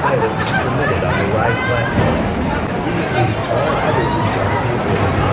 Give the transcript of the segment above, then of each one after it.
that permitted on the ride platform. These and other routes are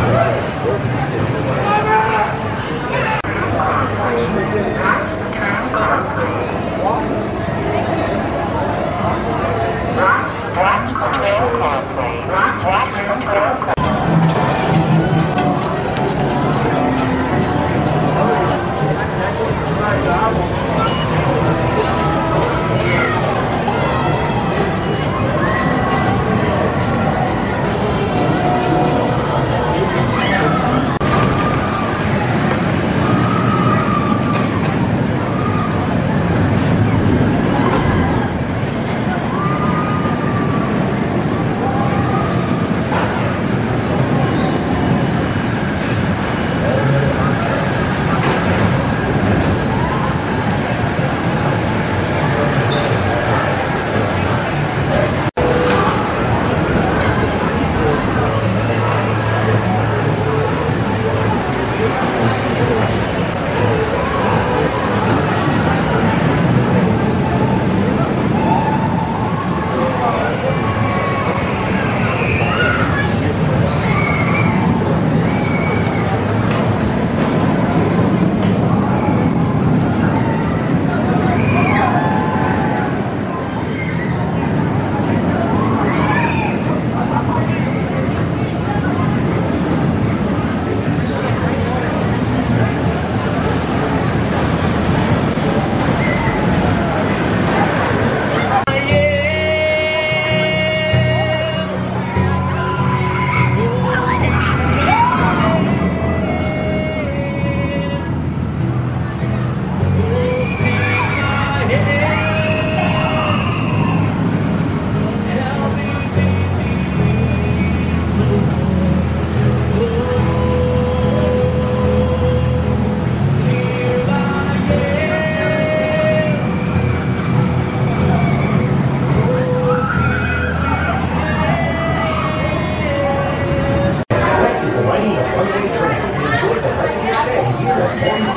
and enjoy the rest of your stay here at Morey's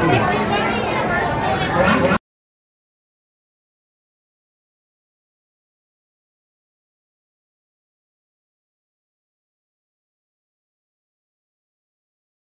Piers.